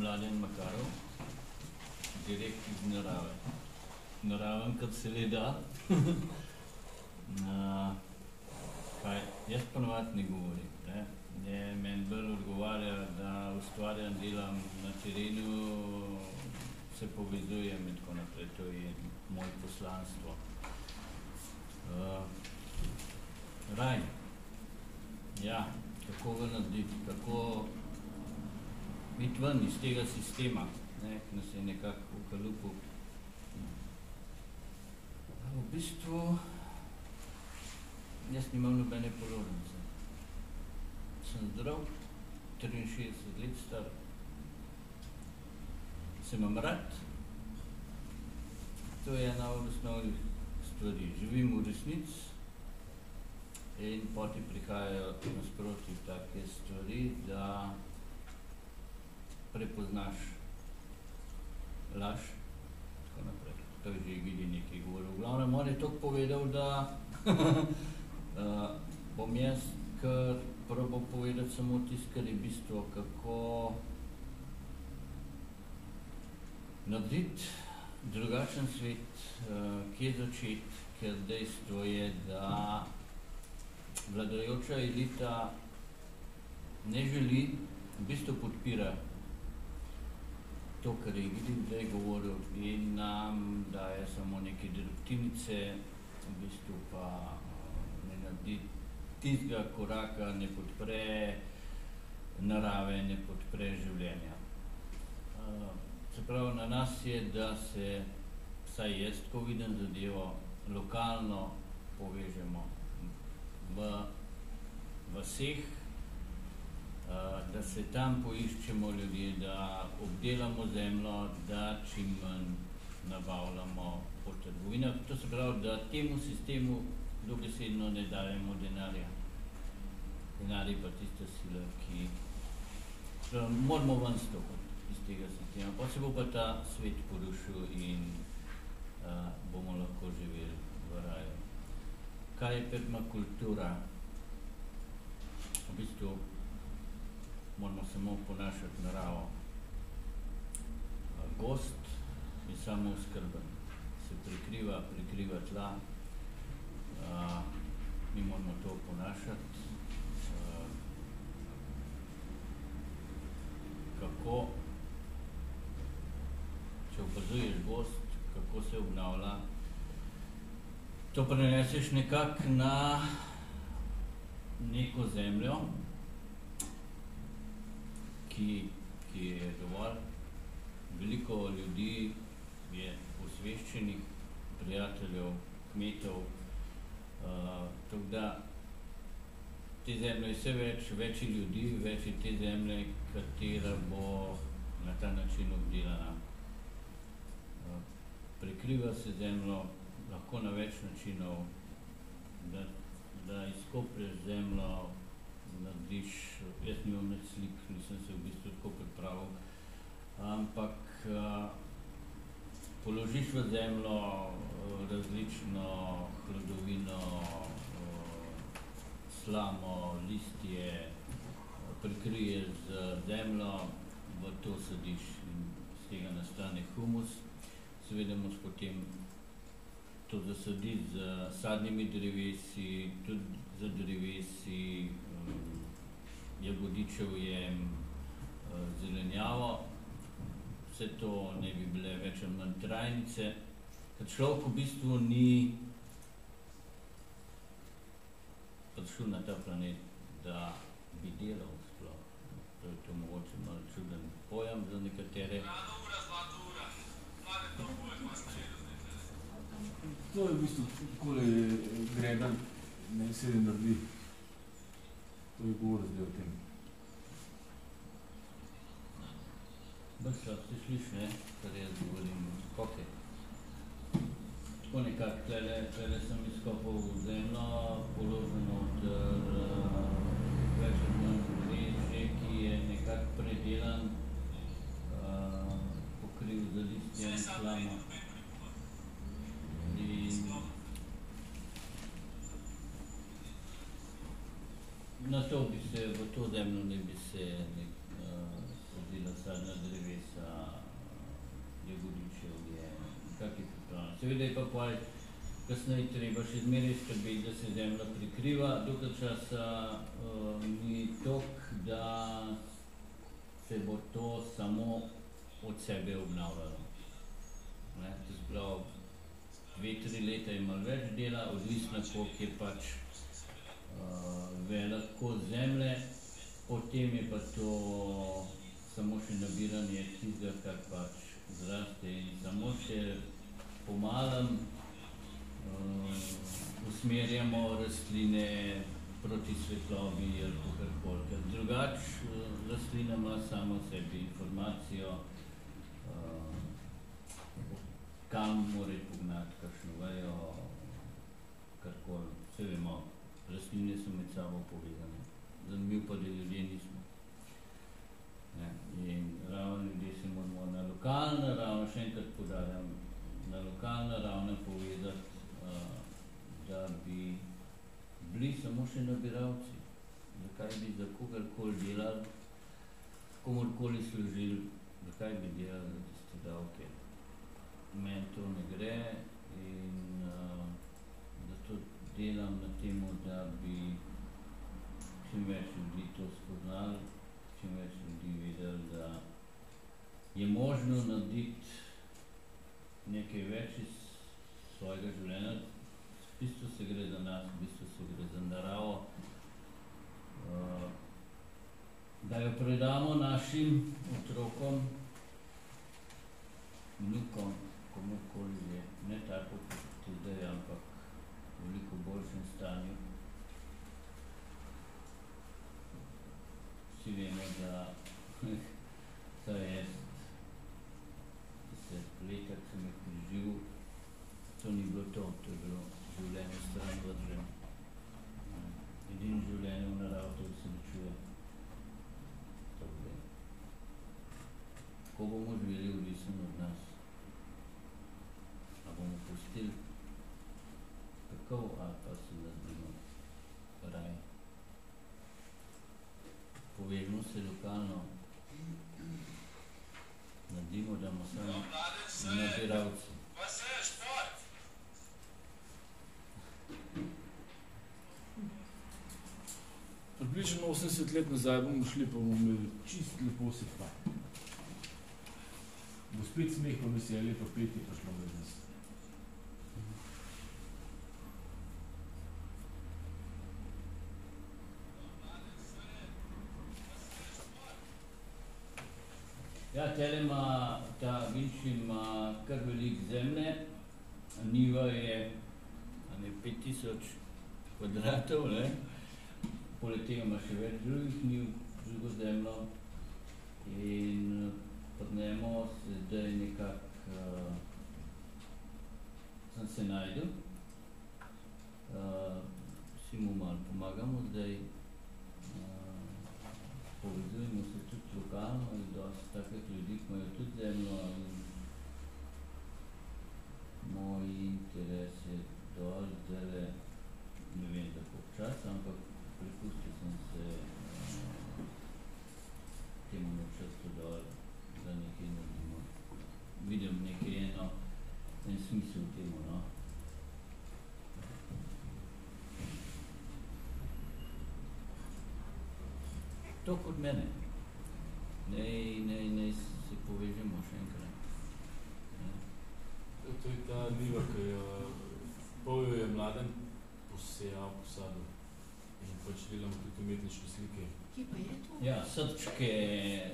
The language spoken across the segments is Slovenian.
Mladen Makarov, direkt iz narave. Naraven, kot se le da. uh, kaj, jaz ponovadi ne govorim. Ne? Ne, meni bolj odgovarja, da ustvarjam, delam na terenu, se povezujem in tako naprej. To je moje poslanstvo. Uh, raj. Ja, kako ga narediti, kako biti ven iz tega sistema, ne, ki nas je nekako ukalupil. V bistvu jaz nimam nobene položnice. Sem zdrav, 63 let star, se imam rad, to je ena od osnovnih stvari. Živim v resnici in poti prihajajo nasproti take stvari, da prepoznaš laž, tako naprej. To je že Gidi nekaj govoril. V glavnem, on je toliko povedal, da uh, bom jaz kar probal povedati samo tisto, kar je bistvo, kako narediti drugačen svet, uh, kje začeti, ker dejstvo je, da vladajoča elita ne želi, v bistvu podpira to, kar je Gidin zdaj govoril in nam daje samo neke drobtinice, v bistvu pa ne naredi tistega koraka, ne podpre narave, ne podpre življenja. Se pravi, na nas je, da se, vsaj jaz tako vidim zadevo, lokalno povežemo v vaseh, da se tam poiščemo ljudje, da obdelamo zemljo, da čim manj nabavljamo po trgovinah. To se pravi, da temu sistemu dobesedno ne dajemo denarja. Denar je pa tista sila, ki pravi, moramo ven stopiti iz tega sistema. Pa se bo pa ta svet porušil in uh, bomo lahko živeli v raju. Kaj je permakultura? V bistvu moramo samo ponašati naravo. Gost je samo skrben, se prikriva, prikriva tla, mi moramo to ponašati. Kako, če opazuješ gost, kako se obnavlja, to preneseš nekako na neko zemljo, ki, ki je dovolj. Veliko ljudi je osveščenih, prijateljev, kmetov, uh, tako da te zemlje je vse več, več ljudi, več je te zemlje, katera bo na ta način obdelana. Uh, prekriva se zemljo lahko na več načinov, da, da izkoplješ zemljo, narediš, jaz nimam nič slik, nisem se v bistvu tako pripravil, ampak uh, položiš v zemljo uh, različno hlodovino, uh, slamo, listje, prikriješ z zemljo, v to sadiš in z tega nastane humus. Seveda moraš potem to zasaditi z sadnimi drevesi, tudi z drevesi, jagodičevjem, zelenjavo, vse to ne bi bile več ali manj trajnice, ker človek v bistvu ni prišel na ta planet, da bi delal sploh. To je to mogoče malo čuden pojem za nekatere. To je v bistvu takole Gregan, ne se ne naredi. To je govor zdaj o tem. Brščak, ti sliš, ne, kar jaz govorim, koke. Tako nekako, tlele, tlele sem izkopal zemljo, položil noter uh, več ali manj vreže, ki je nekako predelan, uh, pokril z listjem slamo. na to bi se, v to zemljo ne bi se nek, uh, eh, sadila sadna drevesa, jagodičevje, kakšne pripravljene. Seveda je pa pol kasneje treba še zmeraj skrbeti, da se zemlja prikriva, dokaj časa uh, ni tok, da se bo to samo od sebe obnavljalo. Ne, to se pravi, dve, tri leta je malo več dela, odvisno koliko je pač uh, velik kot zemlje, potem je pa to samo še nabiranje tistega, kar pač zraste in samo še pomalem uh, usmerjamo rastline proti svetlobi ali kakorkoli. Ker drugač uh, rastlina ima samo sebi informacijo, uh, kam mora pognati kakšno vejo, karkoli. Vse vemo, rastline so med sabo povezane. Zanimivo pa, da ljudje nismo. Ne? In ravno ljudje se moramo na lokalno ravno, še enkrat podarjam, na lokalno ravno povezati, uh, da bi bili samo še nabiralci. Zakaj bi za kogarkoli delali, komorkoli služili, zakaj bi delali za tiste davke. Meni to ne gre in delam na tem, da bi čim več ljudi to spoznali, čim več ljudi vedeli, da je možno narediti nekaj več iz svojega življenja. V bistvu se gre za nas, v bistvu se gre za naravo. Uh, da jo predamo našim otrokom, vnukom, komorkoli že, ne tako kot je zdaj, ampak veliko boljšem stanju. Vsi vemo, da vsaj jaz, deset leta, ko sem jih preživel, to ni bilo to, to je bilo življenje stran vrženo. Edino življenje v naravi to uresničuje. Ko bomo živeli odvisen od nas, a bomo pustili tako ali pa se naredimo raj. Povežimo se lokalno, naredimo, da bomo samo nabiralci. Približno 80 let nazaj bomo šli, pa bomo imeli čist lepo se fajn. Bo spet smeh, pa veselje, pa petje prišlo med nas. Ja, tele ima, ta Vinč ima kar veliko zemlje, niva je, ne, 5000 kvadratov, ne, poleg tega ima še več drugih njiv, drugo zemljo. In pri njemu se zdaj nekako, uh, sem se našel, uh, vsi mu malo pomagamo zdaj, uh, povezujemo se tudi lokalno dosti takih ljudi, ki imajo tudi zemljo in moj interes je dol zdajle, ne vem za koliko časa, ampak prepustil sem se uh, temu načrtu dol, da nekaj naredimo. Vidim nekaj eno, en smisel temu, no. To kot mene. Naj, naj, naj se povežemo še enkrat. Ne. To je ta niva, ki jo pol jo je mladen posejal, posadil. In pač delam tudi umetniške slike. Kje pa je to? Ja, srčke,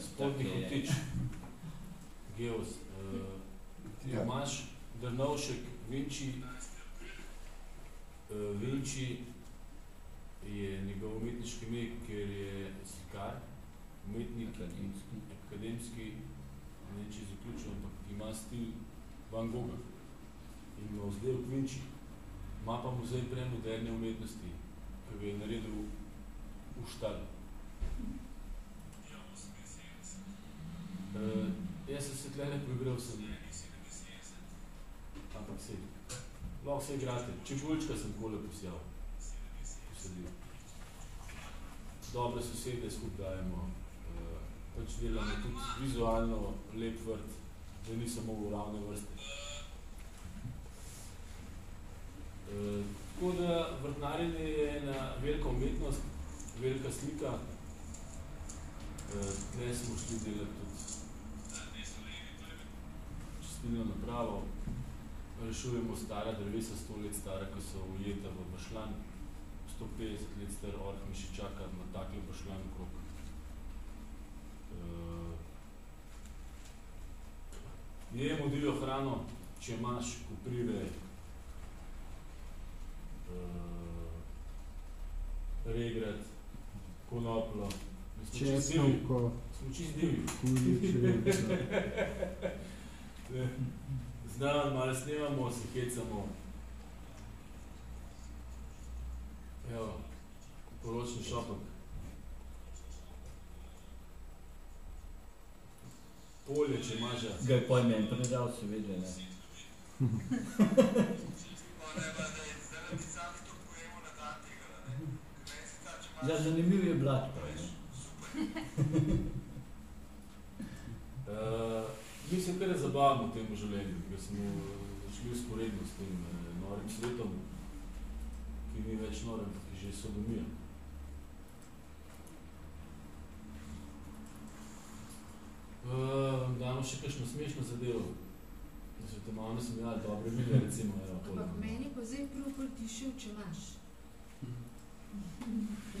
Spodnji take- kotič, Geos, uh, Ja. Tomaž Drnovšek, Vinči, uh, Vinči je njegov umetniški ime, ker je slikar, umetnik, Akademski. akademski, ne če zaključil, ampak ima stil Van Gogha in ima vzdel k Vinči. Ima pa muzej premoderne umetnosti, ki ga je naredil v Štadu. Uh, jaz sem se tlele poigral, sem ampak se, lahko se igrate, čebuljčka sem kole posijal, posadil. Dobre sosede skupaj dajemo, pač delamo tudi vizualno lep vrt, da ni samo v ravne vrste. Uh, tako da vrtnarjenje je ena velika umetnost, velika slika. Uh, tle smo šli delati tudi čistilno napravo. Rešujemo stara drevesa, 100 let stara, ko so ujeta v bršlan. 150 let star orh mi še čaka na takle bršlan krok. Uh, jemo divjo hrano, če imaš koprive, uh, regrat, konoplo. Česnovko, Smo čist repa. Znam, malo snemamo, se hecamo. Evo, poročni šopek. Polje, če maža. Ga je pol meni predal, seveda, ne. Ja, zanimiv je blat, ne. Uh, mi se kar zabavamo v tem življenju, ker smo šli usporedno s tem uh, norim svetom, ki ni več nor, ampak je že sodomija. Uh, damo še kakšno smešno zadevo. Da se te malo nasmejali, dobre vile, recimo, evo, Ampak toliko. meni pa zdaj prav prdišel, če imaš.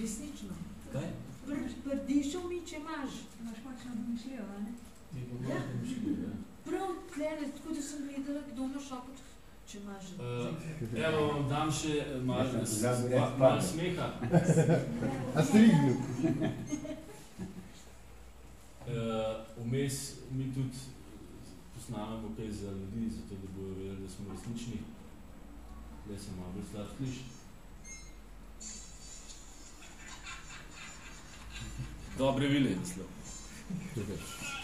Resnično. Kaj? Pr, prdišel mi, če imaš. Imaš kakšno domišljijo, a ne? Ti pa malo ja. Prav tlele, tako da sem gledala, kdo ima šopot, če imaš. Uh, evo, vam dam še eh, malo Ja, ja, ja, smeha. A strignil. Vmes mi tudi posnamemo kaj za ljudi, zato da bojo vedeli, da smo resnični. Zdaj se malo bolj slab sliši. Dobre vile, naslov.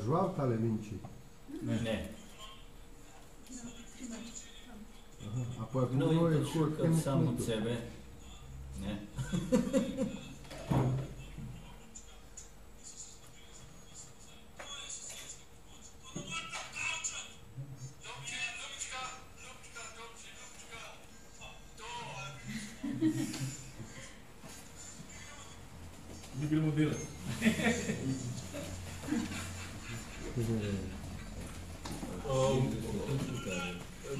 A imaš val tale Vinči? Ne. Aha. A pa je No, puno je in hod pač temu sam od kmetu. sebe.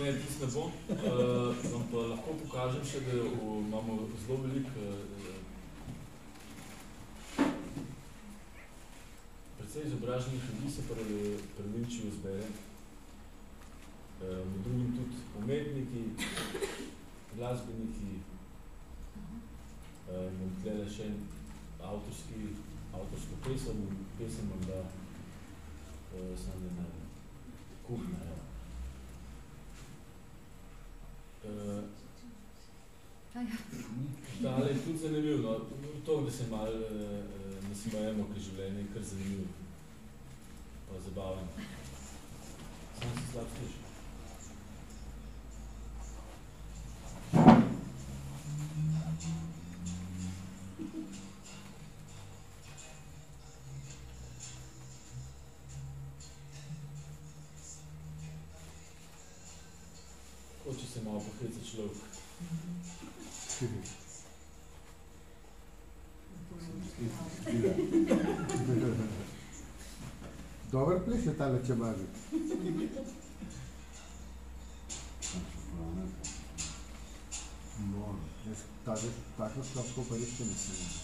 Ne, tisto ne bom. Uh, vam pa lahko pokažem še, da v, imamo zelo veliko uh, precej izobraženih ljudi se pri, pri Vinčiju zbere. Uh, med drugim tudi umetniki, glasbeniki, uh, imam tlele še en avtorski, avtorsko pesem, pesem vam da uh, sam ne najdem. Kuhna, ja. Uh, Tale je tudi zanimiv, no, to, da se malo uh, nasmejemo, ker življenje je kar zanimivo. Pa zabavno. Sam se slab sliši. Malo poheca človek. Dober ples je tale čemaži. No, jaz tako, tako slabko pa res nisem videl.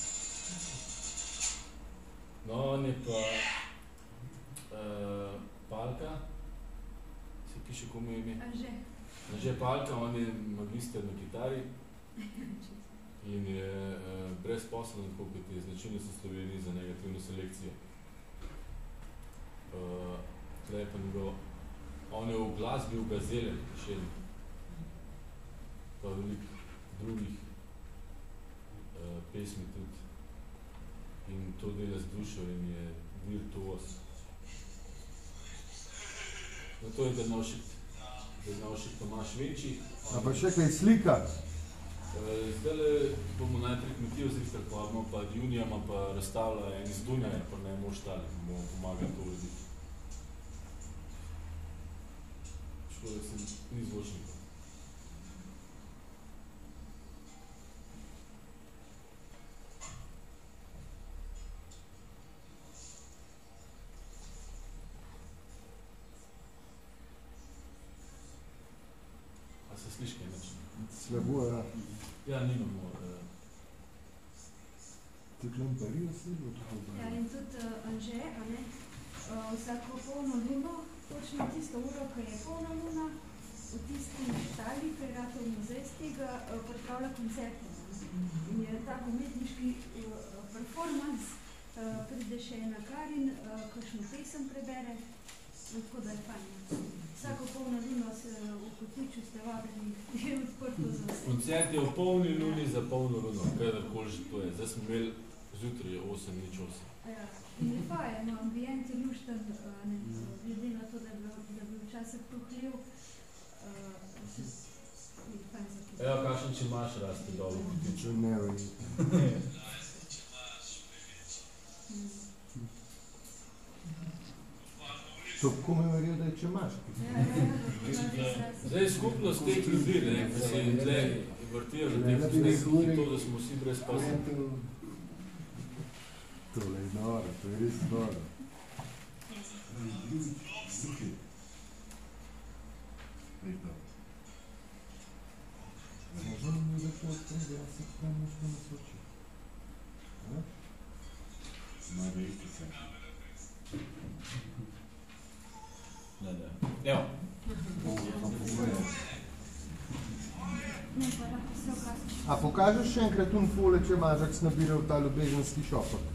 No, on je pa uh, Palka, se piše komu ime. Anže. Že Palka, on je magister na kitari in je uh, brezposeln, tako kot je značilnost v Sloveniji za negativno selekcijo. Tle je pa njegov, on je v glasbi v gazele, še pa veliko drugih uh, pesmi tudi. In to dela z dušo in je virtuos. No to je Drnovšek, Drnovšek Tomaš Večji. A pa še kaj slika? Zdaj bomo najprej kmetijo zrihtali, pa bomo pa od junija ima pa razstavlja en iz Dunjaja, pa ne mož tali, bomo pomagali to urediti. Škoda, da se ni zvočnikov. Sliši kaj nič? Slabo, ja. Ja, nimamo. Uh, Ti klemparija si bilo tako Ja, in tudi uh, Anže, a ne, uh, vsako polno luno, točno tisto uro, ko je polna luna, v tisti štali, ki je v muzej z tega, uh, pripravlja koncerte. In je tak umetniški uh, performance, uh, pride še ena Karin, uh, kakšno pesem prebere, tako da je fajn. Vsako polno luno se v kotiču ste vabljeni, je odprto za vse. koncert je v polni luni za polno luno, kadarkoli že to je. Zdaj smo imeli zjutraj 8 nič 8. Ja, in je fajn, no, ambient je lušten, uh, ne, glede na to, da je da je bil včasih prohljiv, uh, se je fajn za to. Evo, kakšen če imaš raste dol v kotiču. Če ne vem. Mm. To ko me verjel, da je če imaš. Zdaj skupnost teh ljudi, ne, ki se jim tle vrtijo za teh posnetkih, je to, da smo vsi brez posla. Tole je noro, to je res noro. Možno mi da to odprede, ja se kaj možno ne soči. Ne, ne. Ne, se oglasi. A pokažeš še enkrat un fole, če mažak nabiral ta ljubezenski šopek?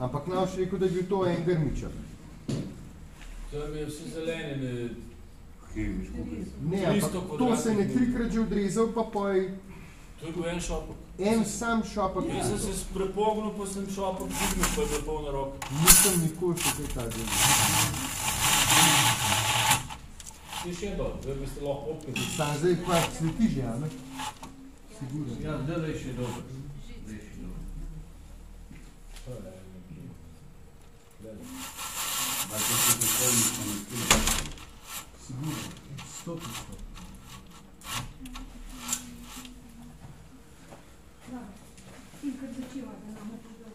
Ampak naš rekel, da je bil to en grmiček. To je vsi zeleni, ne, Ne, 300 ampak to se je ne trikrat že odrezal, pa poj to je bil en šopek. En sam šopek. Jaz sem se sprepognil, pa sem šopek dvignil, pa je bila polna roka. Nisem nikoli še kaj takega. Ti še dol, zdaj bi ste lahko opili. Sam zdaj pa cveti že, a ne? Sigurno. ja, zdaj je še dobro. Zdaj je še dobro. To je nekaj. Glede. Sigurno. Sto tisto. Dobro. In kar začiva, da nam povedal.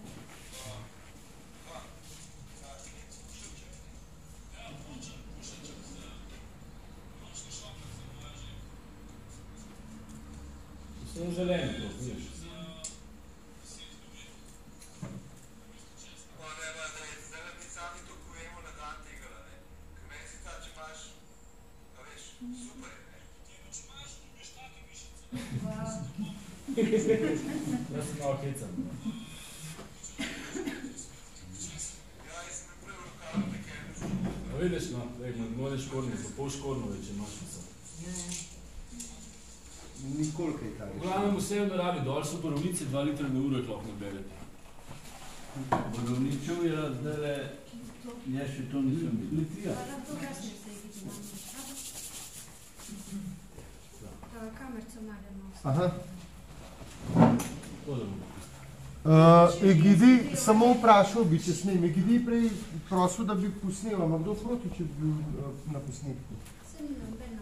Vse zeleni, to vidiš. Pa, Jaz sem malo hecam. A vidiš, no, rekel, mora škornje, pa pol škorno več imaš vse. Nikoli kaj V takega. glavnem vse v naravi, dol so borovnice, dva litra na uro jih lahko naberete. Borovničev je zdaj le, to. jaz še to nisem videl. Litija. Se. Uh, kamerco najdemo. Aha. Bomo Uh, Egidi, samo vprašal bi, če smem. Egidi prej prosil, da bi posnel, ampak kdo proti, če bi bil uh, na posnetku? Se ni noben